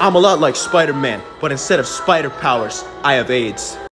I'm a lot like Spider-Man, but instead of spider powers, I have AIDS.